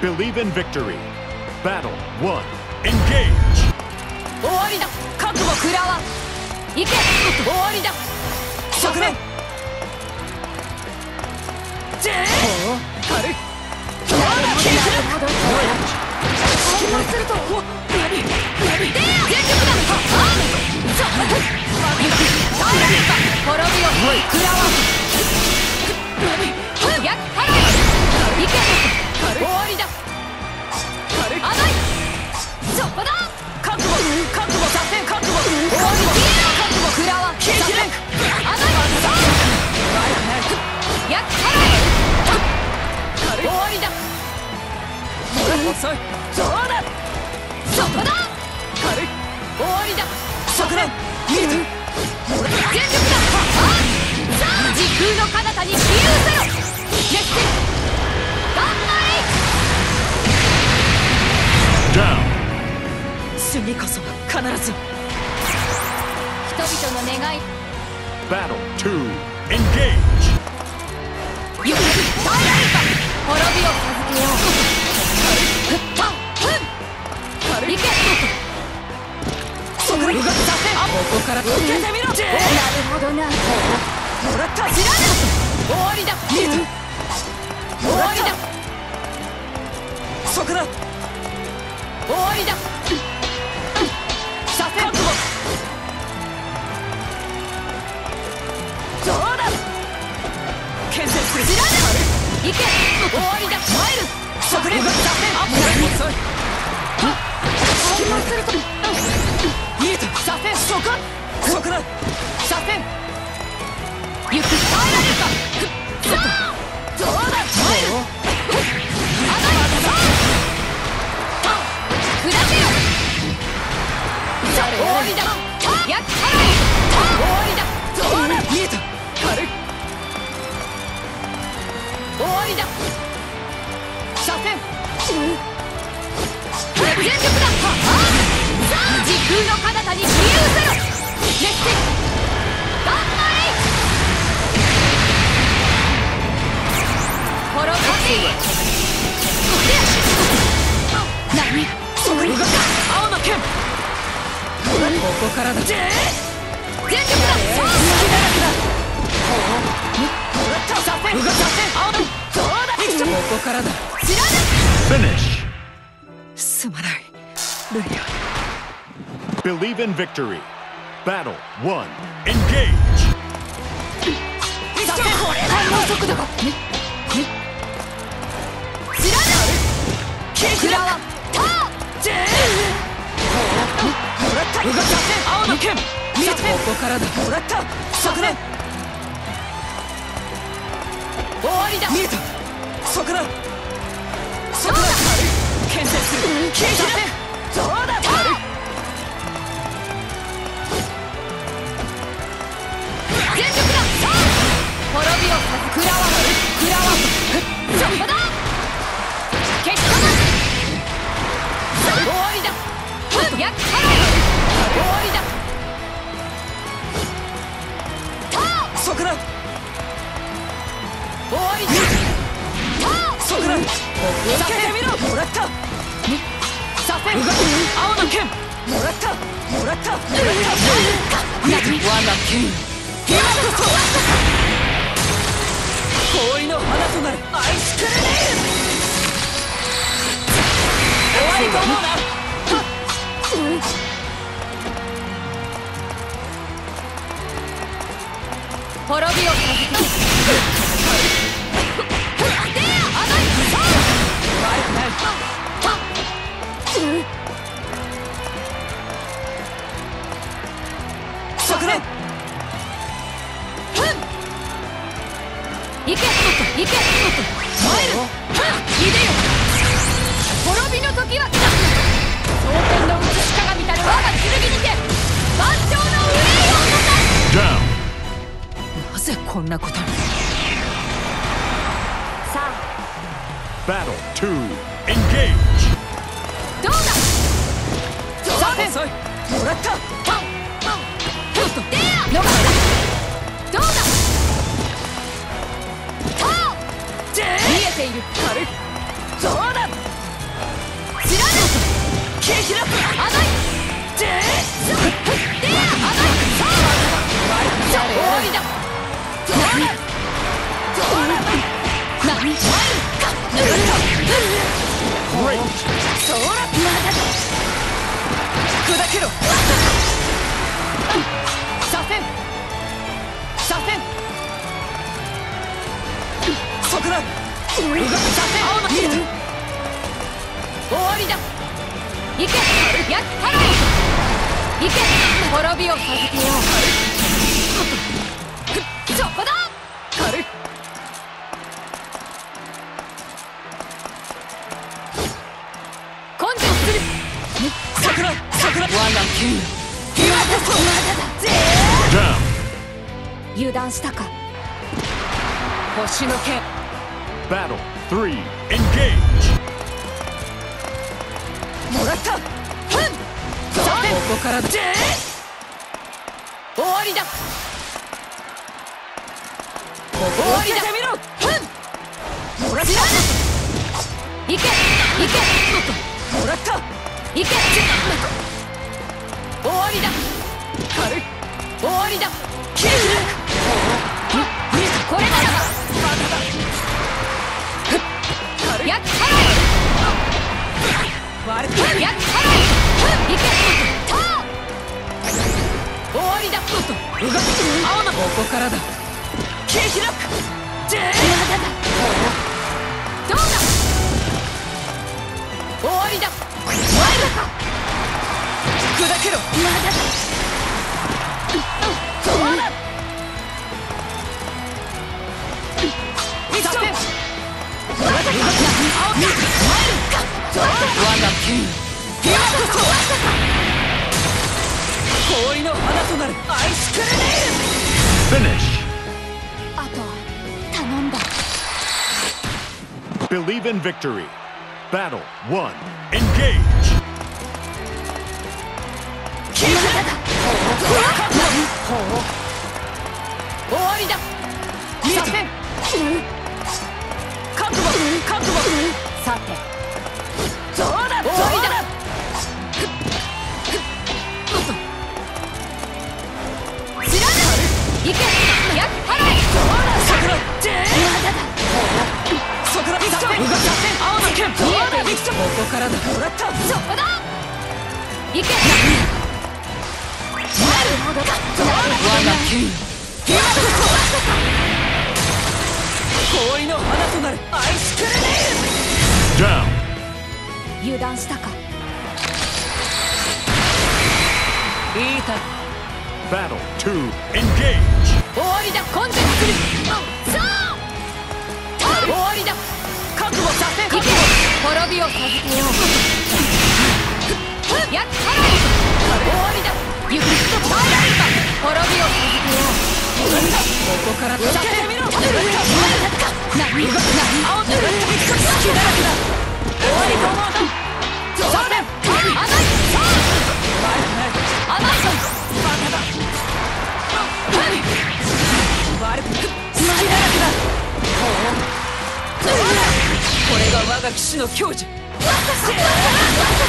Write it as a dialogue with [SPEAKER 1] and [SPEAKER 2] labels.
[SPEAKER 1] Believe in victory. Battle 1. Engage!
[SPEAKER 2] 終わりだ。覚悟食らわ行け。終わりだ。側面ジェー軽いなるほど反応すると何何でや全力だ。あさ耐えられるか滅びを食らわ何逆払い行け終わりだ。軽い。甘いそこだ。覚悟。覚悟ここから。受けてみろ。なるほどな。もらった知らぬ終わりだ。終わりだ。そこだ終わりだ。させ覚悟。どうだ。牽制する。知らぬ行け。終わりだ。参る。そこで動きさせアップ遅い反応すると。見えたさせそこそこださせゆっくり耐えられるか。どうだ？参るあなたさあ砕けよさあ終わりだ逆払い終わりだどうだ見えた軽い終わりだ車線全力だ時空の彼方に自由青の剣見えたここからだもらったそこだ終わりだ見えたそこだそこだ牽制する消え我が剣今こそ氷の花となるアイスクルネイル終わりと思うな滅びを授けるけ行け参るいでよ滅びの時は来た蒼天の写し鏡たる我が剣にて万丈の憂いを
[SPEAKER 1] Down!
[SPEAKER 2] なぜこんなことにさあ
[SPEAKER 1] Battle 2. Engage!
[SPEAKER 2] どうださて遅いもらったパンパンちょっとでや逃したている軽い冗談。知らぬ左遷青の見えた終わりだ行け。やっ払え行け。滅びを授け。ようそこだ軽い根性する桜桜我が剣今こそまだだぜ
[SPEAKER 1] Down.
[SPEAKER 2] 油断したか星の剣
[SPEAKER 1] Battle three. Engage.
[SPEAKER 2] もらった。ふん。さあここからで。終わりだ。終わりだみろ。ふん。もらった。いけ。いけ。もらった。いけ。終わりだ。軽い終わりだ。切るこれならば。やっ払え割れた終わりだ動く青のここからだ切り開くでまだだどうだ終わりだ前だか砕けろまだだ剣今こそ氷の花となるアイスクルネイル
[SPEAKER 1] Finish
[SPEAKER 2] あとは頼んだ
[SPEAKER 1] Believe in victory Battle 1 Engage
[SPEAKER 2] 決めただ終わりださて。どうだ終わりだ。知らぬ行け。やっ払えどうだ。桜まだ。だ。桜左遷動かせ青の剣見えていくここからだ。もらったそこだ。行け。なるほどだ。我が剣今こそ
[SPEAKER 1] Down.
[SPEAKER 2] 油断したか。いいか
[SPEAKER 1] Battle two. Engage.
[SPEAKER 2] 終わりだ。根性する。さあ終わりだ。覚悟させ行け。滅びを授けよう。やっ終わりだ。ゆっくりと耐えられるか滅びを授けようここから受けてみろ何何青と隙だらけだ終わりと思うぞこれが我が騎士の矜持。私